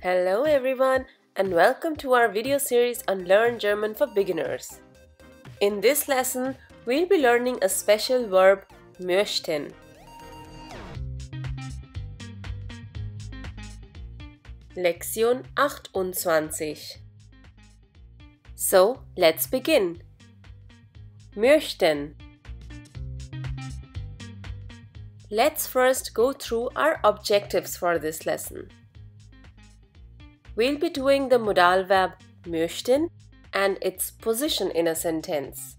Hello everyone and welcome to our video series on Learn German for Beginners. In this lesson, we'll be learning a special verb möchten. Lektion 28 So, let's begin. Möchten Let's first go through our objectives for this lesson. We'll be doing the modal verb möchten and its position in a sentence,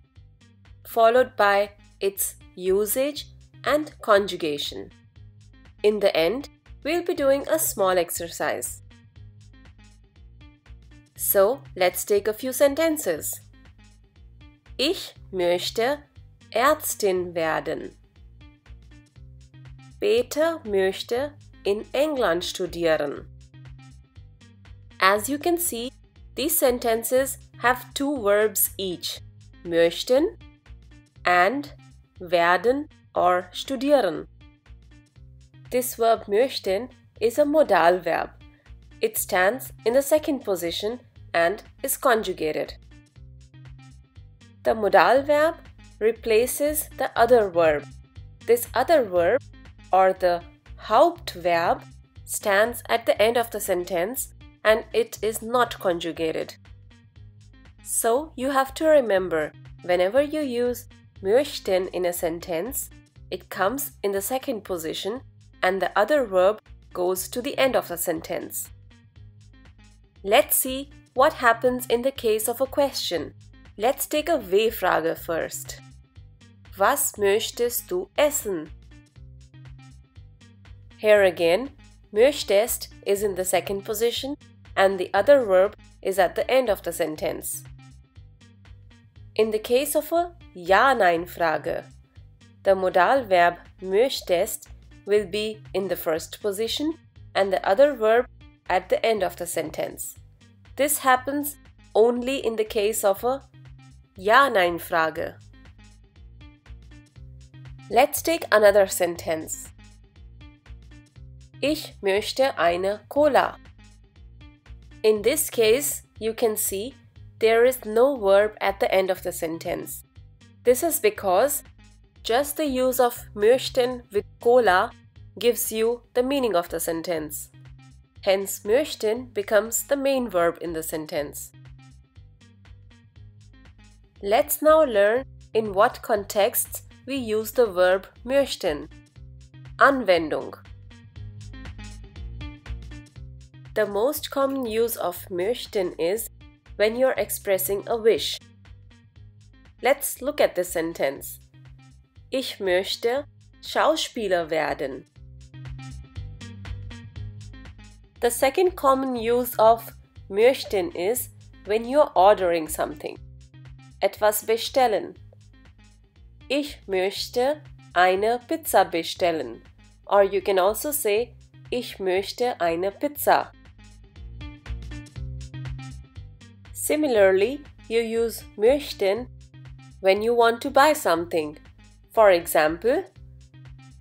followed by its usage and conjugation. In the end, we'll be doing a small exercise. So, let's take a few sentences. Ich möchte Ärztin werden. Peter möchte in England studieren. As you can see, these sentences have two verbs each, möchten and werden or studieren. This verb möchten is a modal verb. It stands in the second position and is conjugated. The modal verb replaces the other verb. This other verb or the Hauptverb stands at the end of the sentence and it is not conjugated. So you have to remember whenever you use möchten in a sentence, it comes in the second position and the other verb goes to the end of the sentence. Let's see what happens in the case of a question. Let's take a W-Frage first. Was möchtest du essen? Here again, möchtest is in the second position and the other verb is at the end of the sentence. In the case of a Ja-Nein-Frage, the modal verb möchtest will be in the first position and the other verb at the end of the sentence. This happens only in the case of a Ja-Nein-Frage. Let's take another sentence. Ich möchte eine Cola. In this case, you can see there is no verb at the end of the sentence. This is because just the use of möchten with Cola gives you the meaning of the sentence. Hence, möchten becomes the main verb in the sentence. Let's now learn in what contexts we use the verb möchten. Anwendung The most common use of möchten is when you're expressing a wish. Let's look at the sentence. Ich möchte Schauspieler werden. The second common use of möchten is when you're ordering something. Etwas bestellen. Ich möchte eine Pizza bestellen. Or you can also say ich möchte eine Pizza. Similarly, you use möchten when you want to buy something. For example,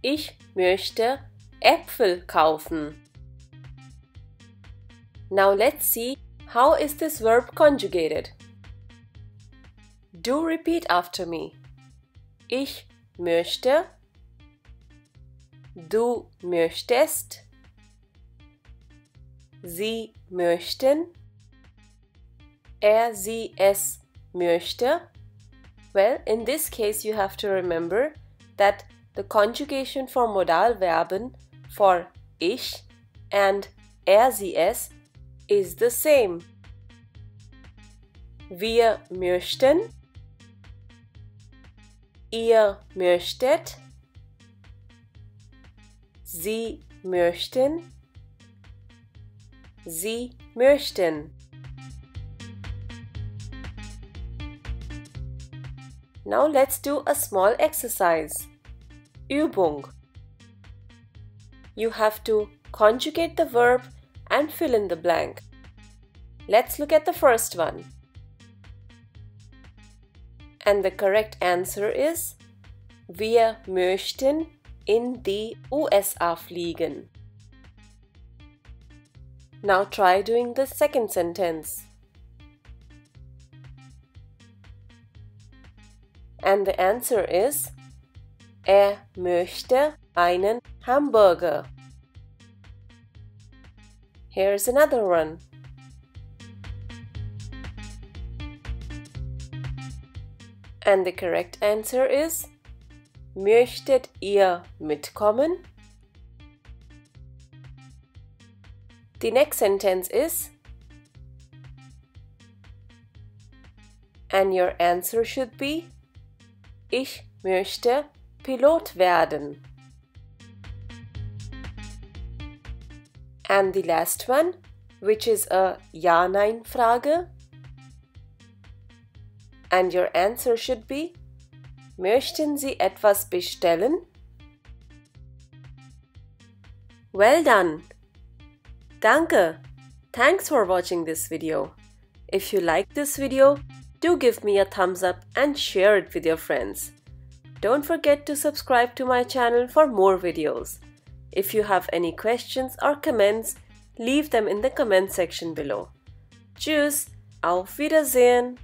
ich möchte Äpfel kaufen. Now let's see how is this verb conjugated. Do repeat after me. Ich möchte, du möchtest, sie möchten, er, sie, es möchte? Well, in this case, you have to remember that the conjugation for modal verben for ich and er, sie, es is the same. Wir möchten, ihr möchtet, sie möchten, sie möchten. Now let's do a small exercise. Übung. You have to conjugate the verb and fill in the blank. Let's look at the first one. And the correct answer is Wir möchten in die USA fliegen. Now try doing the second sentence. And the answer is Er möchte einen Hamburger. Here's another one. And the correct answer is Möchtet ihr mitkommen? The next sentence is And your answer should be Ich möchte Pilot werden. And the last one, which is a Ja-Nein-Frage. And your answer should be Möchten Sie etwas bestellen? Well done! Danke! Thanks for watching this video. If you like this video, do give me a thumbs up and share it with your friends. Don't forget to subscribe to my channel for more videos. If you have any questions or comments, leave them in the comment section below. Tschüss, auf Wiedersehen!